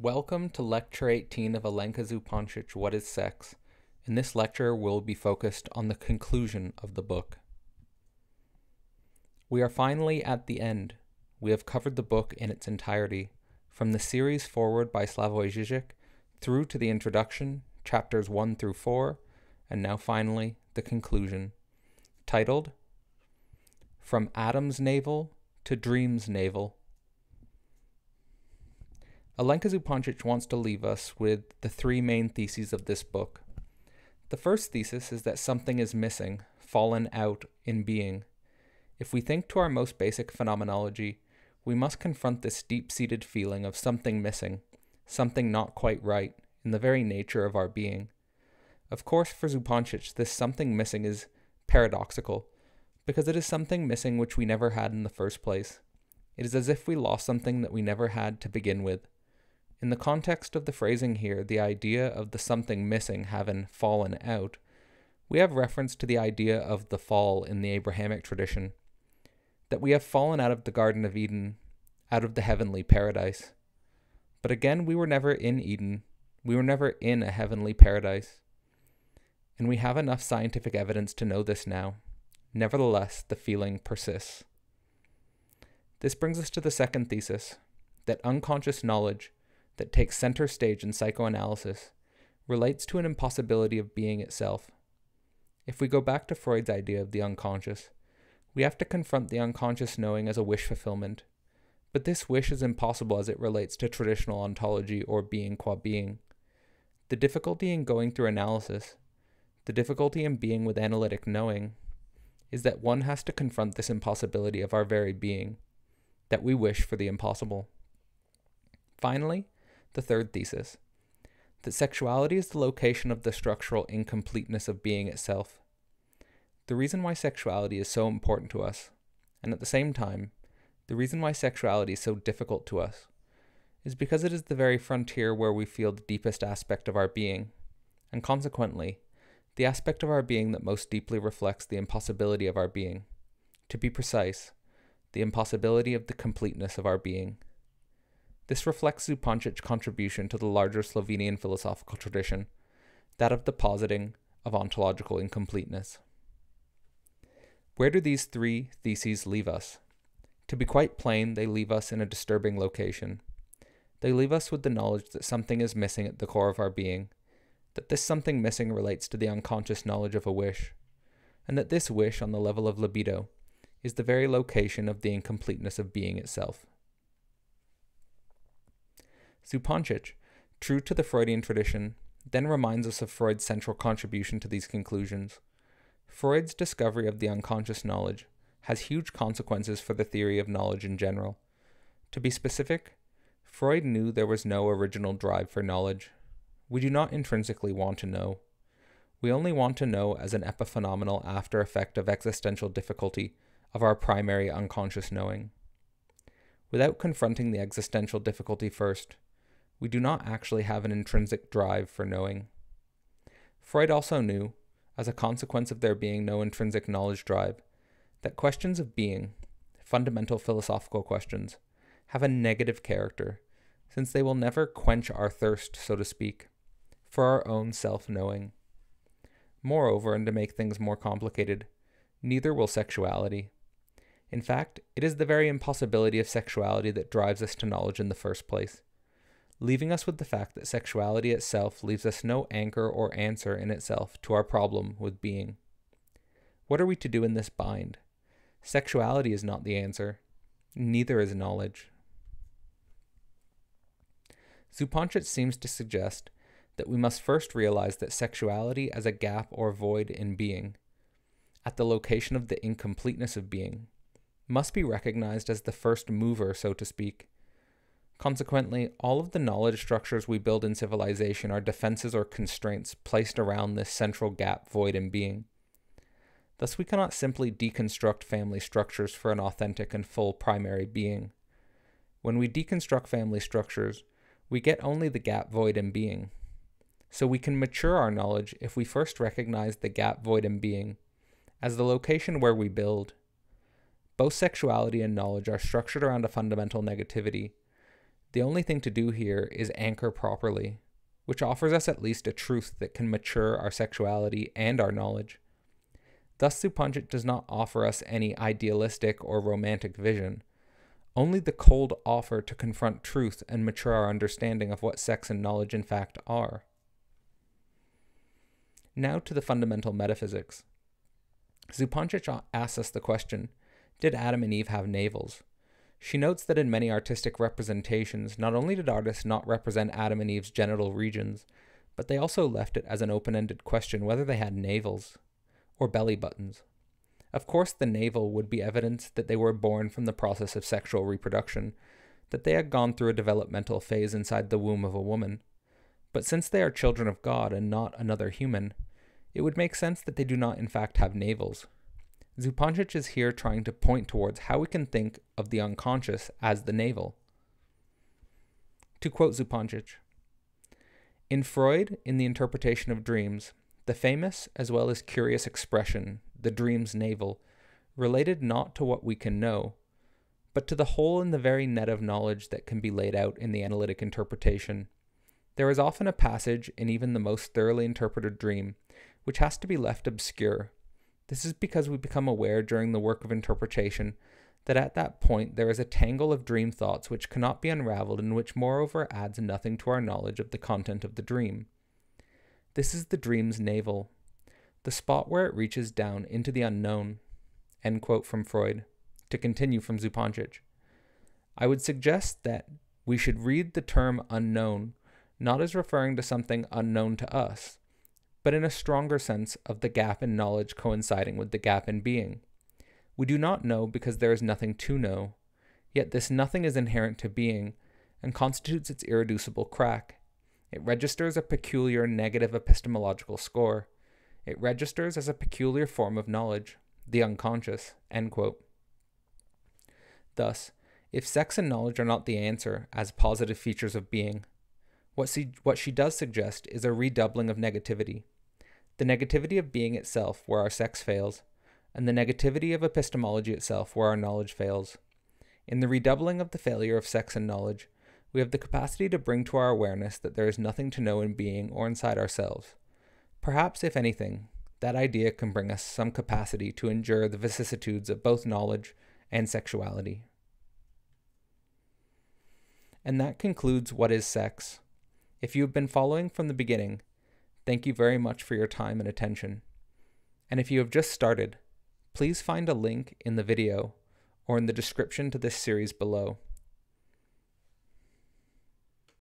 Welcome to Lecture 18 of Alenka Zupancic, What is Sex? In this lecture, we'll be focused on the conclusion of the book. We are finally at the end. We have covered the book in its entirety, from the series forward by Slavoj Žižek through to the introduction, chapters 1 through 4, and now finally, the conclusion, titled From Adam's Navel to Dream's Navel. Alenka Zupancic wants to leave us with the three main theses of this book. The first thesis is that something is missing, fallen out in being. If we think to our most basic phenomenology, we must confront this deep seated feeling of something missing, something not quite right, in the very nature of our being. Of course, for Zupancic, this something missing is paradoxical, because it is something missing which we never had in the first place. It is as if we lost something that we never had to begin with. In the context of the phrasing here, the idea of the something missing having fallen out, we have reference to the idea of the fall in the Abrahamic tradition, that we have fallen out of the Garden of Eden, out of the heavenly paradise. But again, we were never in Eden, we were never in a heavenly paradise. And we have enough scientific evidence to know this now. Nevertheless, the feeling persists. This brings us to the second thesis that unconscious knowledge that takes center stage in psychoanalysis relates to an impossibility of being itself. If we go back to Freud's idea of the unconscious, we have to confront the unconscious knowing as a wish fulfillment. But this wish is impossible as it relates to traditional ontology or being qua being. The difficulty in going through analysis, the difficulty in being with analytic knowing, is that one has to confront this impossibility of our very being, that we wish for the impossible. Finally, the third thesis that sexuality is the location of the structural incompleteness of being itself. The reason why sexuality is so important to us, and at the same time, the reason why sexuality is so difficult to us, is because it is the very frontier where we feel the deepest aspect of our being, and consequently, the aspect of our being that most deeply reflects the impossibility of our being. To be precise, the impossibility of the completeness of our being. This reflects Zupancic's contribution to the larger Slovenian philosophical tradition, that of the positing of ontological incompleteness. Where do these three theses leave us? To be quite plain, they leave us in a disturbing location. They leave us with the knowledge that something is missing at the core of our being, that this something missing relates to the unconscious knowledge of a wish, and that this wish, on the level of libido, is the very location of the incompleteness of being itself. Zupancic, true to the Freudian tradition, then reminds us of Freud's central contribution to these conclusions. Freud's discovery of the unconscious knowledge has huge consequences for the theory of knowledge in general. To be specific, Freud knew there was no original drive for knowledge. We do not intrinsically want to know. We only want to know as an epiphenomenal after effect of existential difficulty of our primary unconscious knowing. Without confronting the existential difficulty first, we do not actually have an intrinsic drive for knowing. Freud also knew, as a consequence of there being no intrinsic knowledge drive, that questions of being, fundamental philosophical questions, have a negative character, since they will never quench our thirst, so to speak, for our own self knowing. Moreover, and to make things more complicated, neither will sexuality. In fact, it is the very impossibility of sexuality that drives us to knowledge in the first place leaving us with the fact that sexuality itself leaves us no anchor or answer in itself to our problem with being. What are we to do in this bind? Sexuality is not the answer, neither is knowledge. Zupancic seems to suggest that we must first realize that sexuality as a gap or void in being, at the location of the incompleteness of being, must be recognized as the first mover, so to speak, Consequently, all of the knowledge structures we build in civilization are defenses or constraints placed around this central gap void in being. Thus, we cannot simply deconstruct family structures for an authentic and full primary being. When we deconstruct family structures, we get only the gap void in being. So we can mature our knowledge if we first recognize the gap void in being as the location where we build. Both sexuality and knowledge are structured around a fundamental negativity The only thing to do here is anchor properly, which offers us at least a truth that can mature our sexuality and our knowledge. Thus, Zupancic does not offer us any idealistic or romantic vision, only the cold offer to confront truth and mature our understanding of what sex and knowledge in fact are. Now to the fundamental metaphysics. Zupancic asks us the question Did Adam and Eve have navels? She notes that in many artistic representations, not only did artists not represent Adam and Eve's genital regions, but they also left it as an open ended question whether they had navels or belly buttons. Of course, the navel would be evidence that they were born from the process of sexual reproduction, that they had gone through a developmental phase inside the womb of a woman. But since they are children of God and not another human, it would make sense that they do not in fact have navels. Zupancic is here trying to point towards how we can think of the unconscious as the navel. To quote Zupancic, in Freud, in the interpretation of dreams, the famous as well as curious expression, the dream's navel, related not to what we can know, but to the hole in the very net of knowledge that can be laid out in the analytic interpretation. There is often a passage in even the most thoroughly interpreted dream which has to be left obscure. This is because we become aware during the work of interpretation that at that point there is a tangle of dream thoughts which cannot be unraveled and which moreover adds nothing to our knowledge of the content of the dream. This is the dream's navel, the spot where it reaches down into the unknown. End quote from Freud. To continue from Zupancic. I would suggest that we should read the term unknown not as referring to something unknown to us, but in a stronger sense of the gap in knowledge coinciding with the gap in being. We do not know because there is nothing to know, yet this nothing is inherent to being and constitutes its irreducible crack. It registers a peculiar negative epistemological score. It registers as a peculiar form of knowledge, the unconscious. Thus, if sex and knowledge are not the answer as positive features of being, what she, what she does suggest is a redoubling of negativity, the negativity of being itself where our sex fails, and the negativity of epistemology itself where our knowledge fails. In the redoubling of the failure of sex and knowledge, we have the capacity to bring to our awareness that there is nothing to know in being or inside ourselves. Perhaps, if anything, that idea can bring us some capacity to endure the vicissitudes of both knowledge and sexuality. And that concludes What is Sex? If you have been following from the beginning, Thank you very much for your time and attention. And if you have just started, please find a link in the video or in the description to this series below.